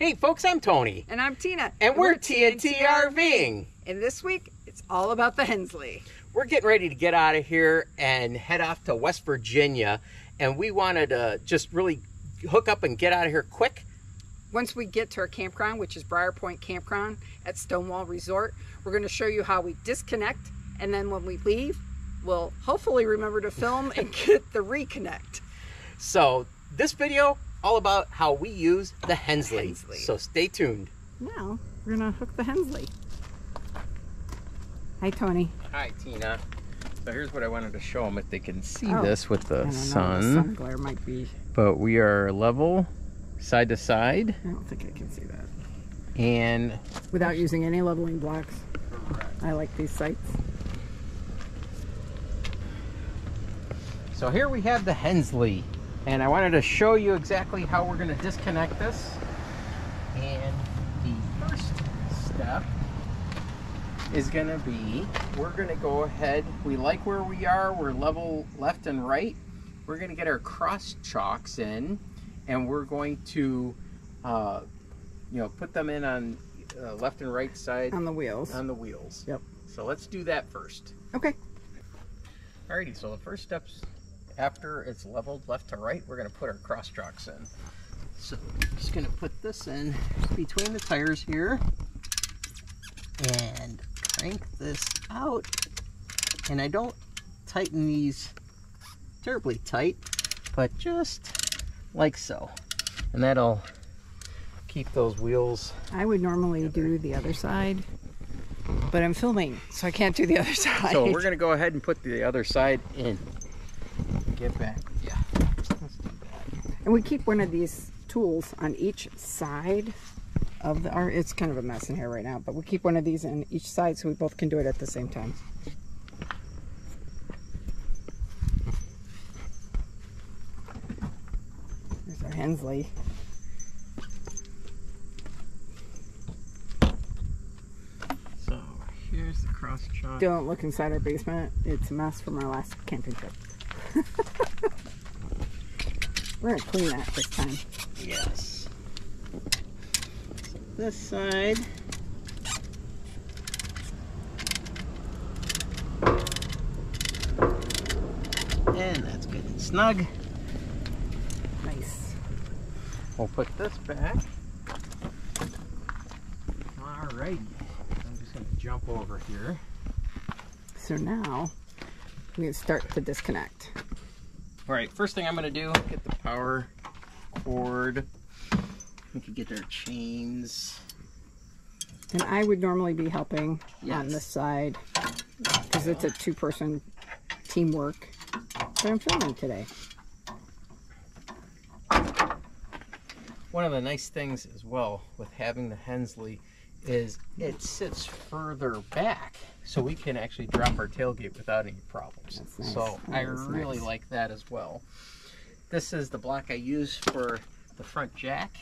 Hey folks, I'm Tony. And I'm Tina. And we're TNT RVing. And this week, it's all about the Hensley. We're getting ready to get out of here and head off to West Virginia. And we wanted to just really hook up and get out of here quick. Once we get to our campground, which is Briar Point Campground at Stonewall Resort, we're going to show you how we disconnect. And then when we leave, we'll hopefully remember to film and get the reconnect. So this video, all about how we use the Hensley. Hensley. So stay tuned. Now, we're going to hook the Hensley. Hi, Tony. Hi, Tina. So here's what I wanted to show them if they can see Oh, this with the don't know, sun. The sun glare might be... But we are level side to side I don't think I can see that. and Without using any leveling blocks. I like these sites. So here we have the Hensley and I wanted to show you exactly how we're going to disconnect this. And the first step is going to be, we're going to go ahead, we like where we are, we're level left and right. We're going to get our cross chocks in and we're going to, uh, you know, put them in on uh, left and right side On the wheels. on the wheels. Yep. So let's do that first. Okay. Alrighty, so the first steps after it's leveled left to right, we're gonna put our cross chocks in. So I'm just gonna put this in between the tires here and crank this out. And I don't tighten these terribly tight, but just like so. And that'll keep those wheels. I would normally do the other side, but I'm filming, so I can't do the other side. So we're gonna go ahead and put the other side in. Get back. Yeah. Let's do that. and we keep one of these tools on each side of the our it's kind of a mess in here right now, but we keep one of these on each side so we both can do it at the same time. There's our Hensley. So here's the cross. Don't look inside our basement. It's a mess from our last camping trip. We're gonna clean that this time. Yes. So this side. And that's good and snug. Nice. We'll put this back. All right. I'm just gonna jump over here. So now we can start to disconnect. Alright, first thing I'm gonna do, get the power cord. We could get their chains. And I would normally be helping on this side because it's a two-person teamwork. But I'm filming today. One of the nice things as well with having the Hensley is it sits further back so we can actually drop our tailgate without any problems. Nice. So That I really nice. like that as well. This is the block I use for the front jack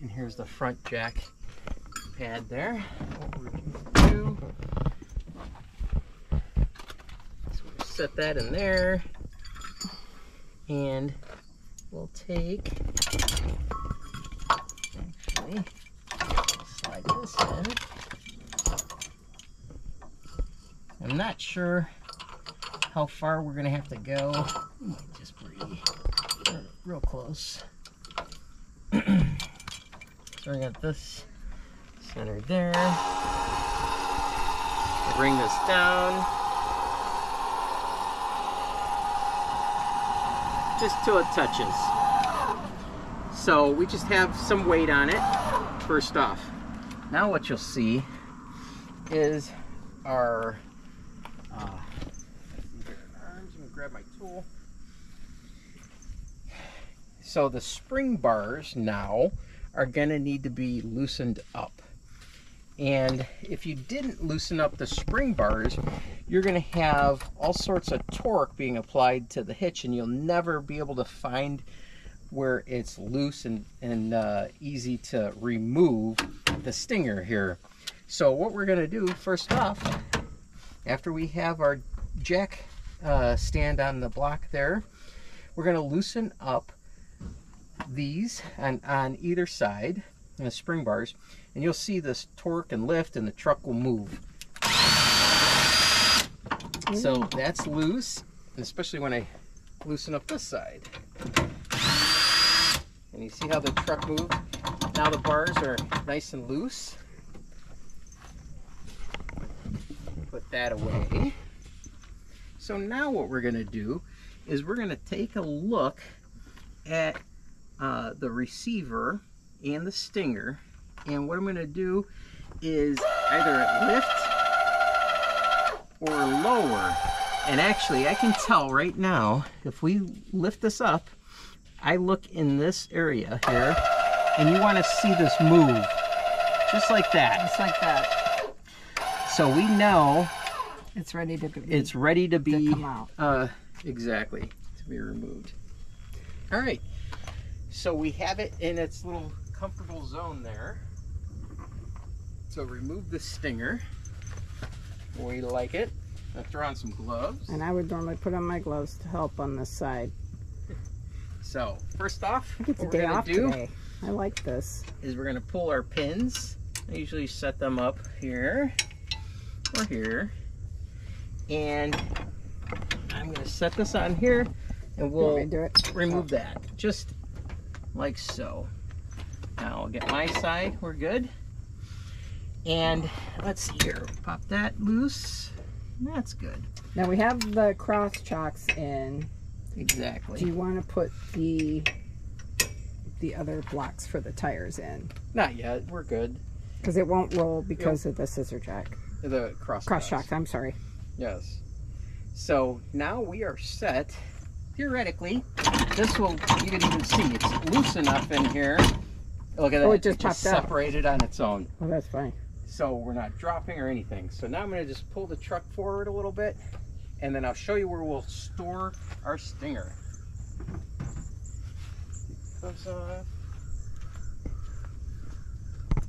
and here's the front jack pad there. What we're gonna do is we'll set that in there and we'll take actually I'm not sure how far we're gonna have to go. Just breathe. Real close. so we got this centered there. Bring this down. Just till it touches. So we just have some weight on it, first off. Now what you'll see is our uh, arms. Grab my tool. So the spring bars now are gonna need to be loosened up. And if you didn't loosen up the spring bars, you're going to have all sorts of torque being applied to the hitch, and you'll never be able to find where it's loose and, and uh, easy to remove the stinger here. So what we're going to do first off, after we have our jack uh, stand on the block there, we're going to loosen up these on, on either side the spring bars, and you'll see this torque and lift, and the truck will move. So that's loose, especially when I loosen up this side. And you see how the truck moved? Now the bars are nice and loose. Put that away. So now what we're gonna do is we're gonna take a look at uh, the receiver and the stinger. And what I'm gonna do is either lift or lower. And actually I can tell right now, if we lift this up, I look in this area here and you wanna see this move. Just like that. Just like that. So we know It's ready to be. it's ready to be to come out. uh exactly to be removed all right so we have it in its little comfortable zone there so remove the stinger we like it I'll throw on some gloves And I would normally put on my gloves to help on this side. So first off I get the what we're day gonna off do today. I like this. is we're gonna pull our pins. I usually set them up here or here. And I'm gonna set this on here and we'll remove oh. that just like so. Now I'll get my side we're good. And let's see here pop that loose. That's good. Now we have the cross chocks in. Do you want to put the the other blocks for the tires in? not yet we're good Because it won't roll because of the scissor jack. the cross Cross guards. chocks, I'm sorry. yes so now we are set theoretically this will you can even see it's loose enough in here look at that Oh, it just popped out. separated on its own Oh, that's fine. so we're not dropping or anything. So now I'm going to just pull the truck forward a little bit and then I'll show you where we'll store our stinger.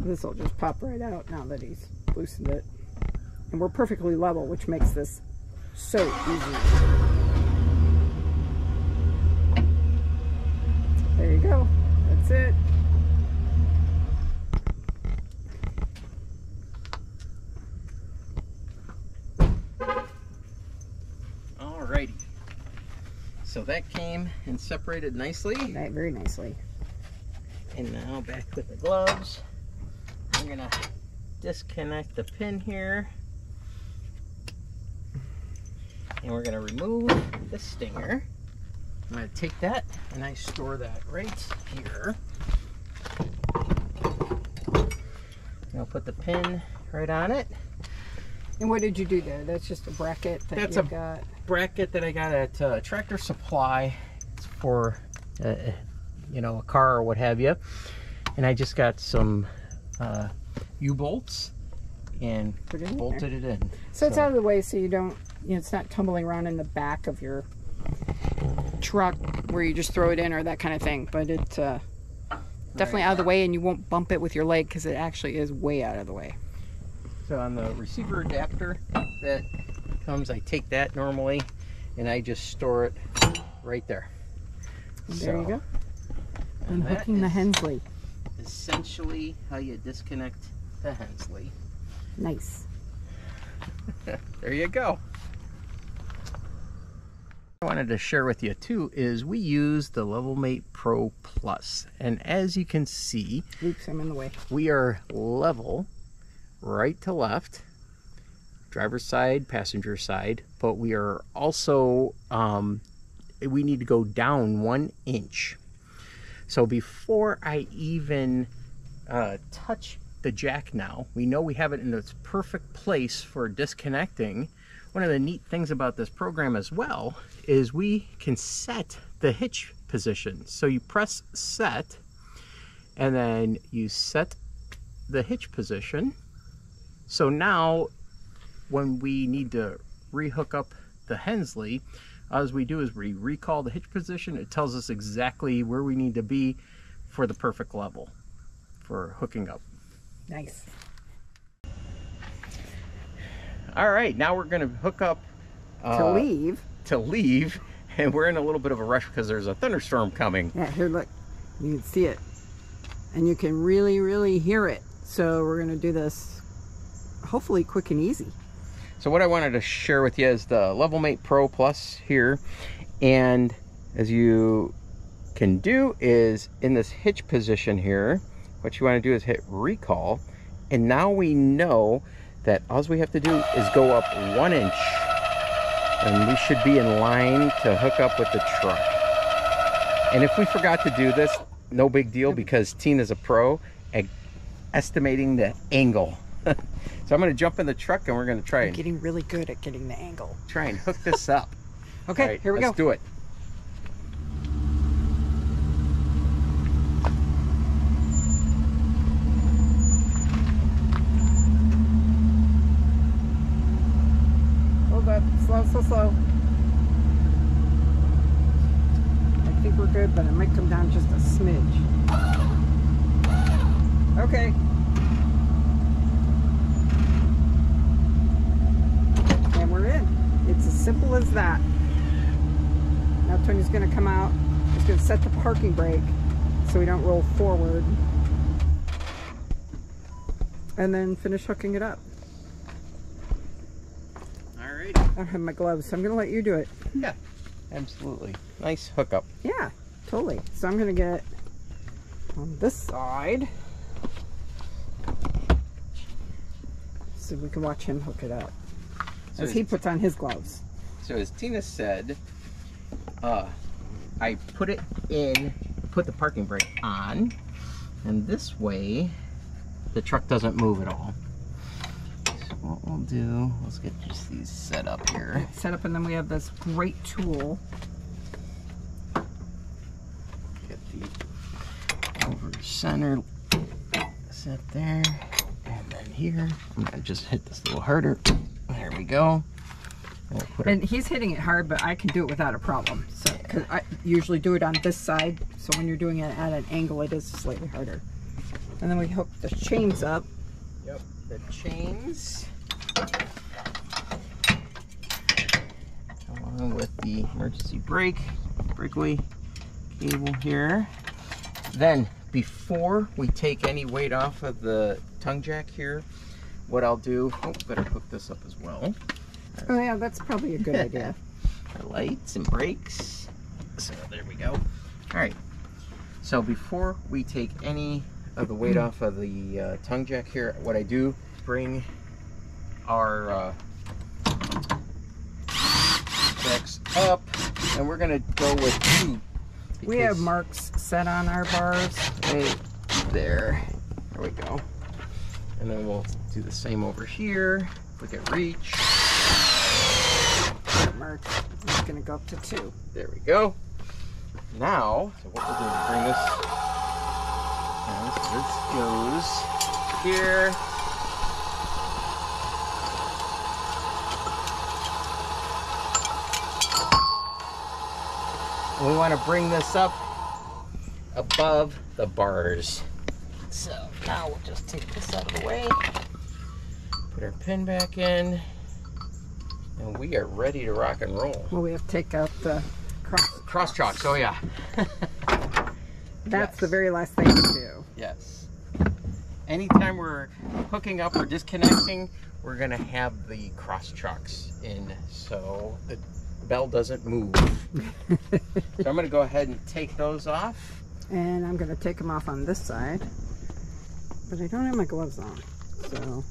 This will just pop right out now that he's loosened it. And we're perfectly level, which makes this so easy. There you go. That's it. Alrighty. So that came and separated nicely. Right, very nicely. And now back with the gloves. I'm going to disconnect the pin here. And we're going to remove the stinger. I'm going to take that and I store that right here. I'll put the pin right on it. And what did you do there? That's just a bracket that That's you a- got. bracket that I got at uh, Tractor Supply. It's for, uh, you know, a car or what have you. And I just got some uh, U-bolts and it in there. bolted it in. So it's out of the way so you don't, you know, it's not tumbling around in the back of your truck where you just throw it in or that kind of thing. But it's uh, definitely out of the way and you won't bump it with your leg because it actually is way out of the way. So uh, on the receiver adapter that comes, I take that normally and I just store it right there. There you go. Unhooking the Hensley. Essentially how you disconnect the Hensley. Nice. there you go. I wanted to share with you too is we use the Levelmate Pro Plus and as you can see Oops, I'm in the way. we are level right to left driver's side passenger side but we are also um, we need to go down one inch. So before I even uh, touch the jack now we know we have it in its perfect place for disconnecting. One of the neat things about this program as well is we can set the hitch position. So you press set and then you set the hitch position. So now when we need to rehook up the Hensley, as we do is we recall the hitch position. It tells us exactly where we need to be for the perfect level for hooking up. Nice. All right, now we're going to hook up uh, to leave. to leave, and we're in a little bit of a rush because there's a thunderstorm coming. Yeah, here, look. You can see it. and you can really, really hear it. So we're gonna do this hopefully quick and easy. So what I wanted to share with you is the Level Mate Pro Plus here. And as you can do is in this hitch position here, what you want to do is hit recall. And now we know that all we have to do is go up one inch and we should be in line to hook up with the truck. And if we forgot to do this, no big deal because Tina's a pro at estimating the angle. So I'm going to jump in the truck and we're going to try I'm and getting really good at getting the angle. try and hook this up. Okay, right, here we let's go. do it. Hold up, slow, slow, slow. I think we're good, but it might come down just a smidge. Okay. We're in. It's as simple as that. Now Tony's gonna come out. He's gonna set the parking brake so we don't roll forward. And then finish hooking it up. All right. I don't have my gloves, so I'm gonna let you do it. Yeah, absolutely. Nice hookup. Yeah, totally. So I'm gonna get on this side. So we can watch him hook it up. So As as, he puts on his gloves. so as Tina said, uh, I put it in, put the parking brake on, and this way the truck doesn't move at all. So what we'll do, let's get just these set up here. Set up and then we have this great tool. Get the over center set there, and then here. I'm gonna just hit this a little harder. There we go. And we'll And he's hitting it hard, but I can do it without a problem. So, cause I usually do it on this side. So when you're doing it at an angle, it is slightly harder. And then we hook the chains up. Yep, the chains. Along with the emergency brake, breakaway cable here. Then, before we take any weight off of the tongue jack here, what I'll do, oh, better hook this up as well. Oh yeah, that's probably a good idea. Our lights and brakes. So there we go. All right. So before we take any of the weight off of the uh, tongue jack here, what I do, bring our uh, jacks up, and we're gonna go with two. We have marks set on our bars. right there. There we go. And then we'll do the same over here. Look at reach. Mark. It's gonna go up to two. There we go. Now, so what we'll do is bring this. and so this goes here. We want to bring this up above the bars. Now we'll just take this out of the way. Put our pin back in. And we are ready to rock and roll. Well, we have to take out the cross. Cross chocks, oh yeah. That's Yes. the very last thing to do. Yes. Anytime we're hooking up or disconnecting, we're gonna have the cross chocks in so the bell doesn't move. so I'm gonna go ahead and take those off. And I'm gonna take them off on this side. But I don't have my gloves on. So,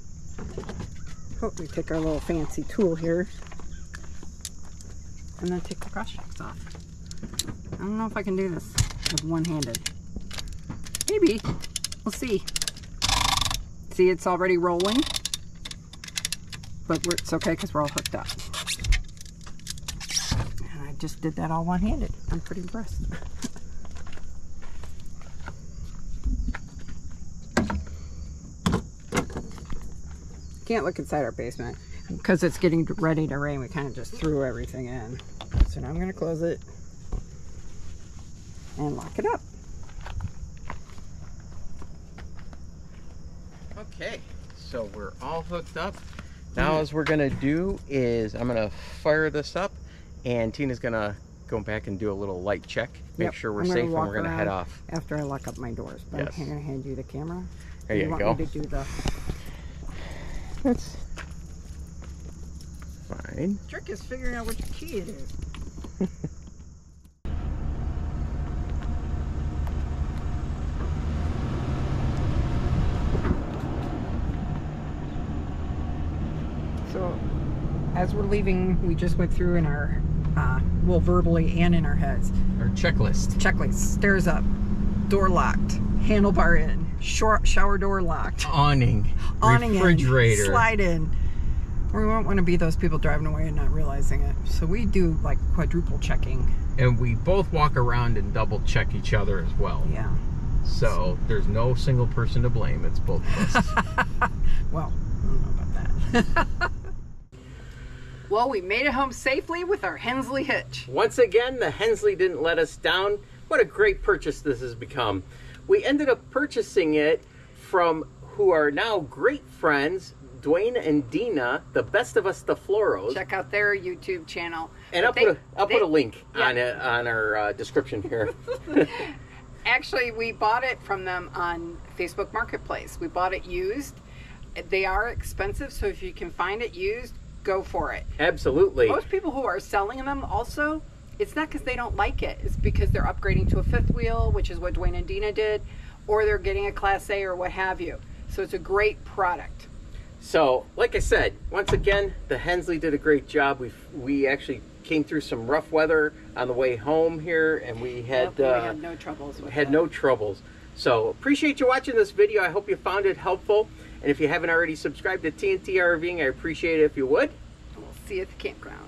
hope we take our little fancy tool here. And then take the cross checks off. I don't know if I can do this with one-handed. Maybe. We'll see. See, it's already rolling. But it's okay because we're all hooked up. And I just did that all one-handed. I'm pretty impressed. Can't look inside our basement because it's getting ready to rain. We kind of just threw everything in. So now I'm going to close it and lock it up. Okay, so we're all hooked up. Now, as we're gonna do is I'm gonna fire this up, and Tina's gonna go back and do a little light check, make Yep, sure we're gonna safe, and we're gonna head off. After I lock up my doors, but Yes. I'm going to hand you the camera. There you want go. Me to do the That's fine. trick is figuring out which key it is. so, as we're leaving, we just went through in our, uh, well, verbally and in our heads. Our checklist. Checklist: stairs up, door locked, handlebar in, shor- shower door locked, Awning. awning refrigerator. in, slide in. We won't want to be those people driving away and not realizing it. So we do like quadruple checking. And we both walk around and double check each other as well. Yeah. So there's no single person to blame. It's both of us. Well, I don't know about that. well, we made it home safely with our Hensley hitch. Once again, the Hensley didn't let us down. What a great purchase this has become. We ended up purchasing it from who are now great friends, Duane and Deana, the best of us, the Floros. Check out their YouTube channel. and But I'll they- put a, I'll they- put a link yeah. on it on our uh, description here. Actually, we bought it from them on Facebook Marketplace. We bought it used. They are expensive, so if you can find it used, go for it. Absolutely. Most people who are selling them also, it's not because they don't like it. It's because they're upgrading to a fifth wheel, which is what Duane and Deana did, or they're getting a Class A or what have you. So it's a great product. So, like I said, once again, the Hensley did a great job. We we actually came through some rough weather on the way home here, and we had uh, we had no troubles had it. no troubles. So appreciate you watching this video. I hope you found it helpful. And if you haven't already subscribed to TNT RVing, I appreciate it if you would. We'll see you at the campground.